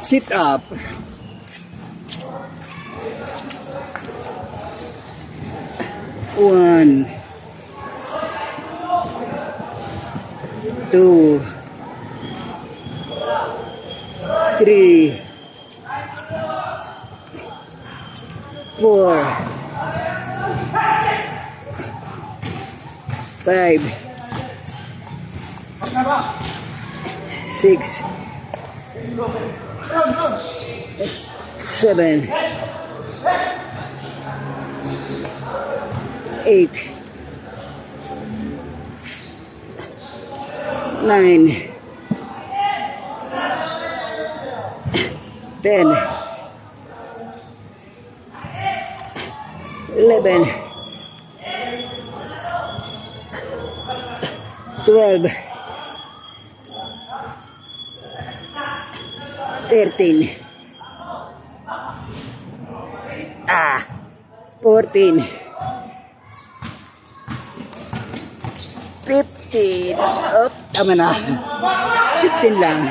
Sit up. One. Two. Three. Four. Five. Six. Seven. Eight. Nine. Ten. Eleven. Twelve. 13 ah 14 15 oh, tama na. 15 lang.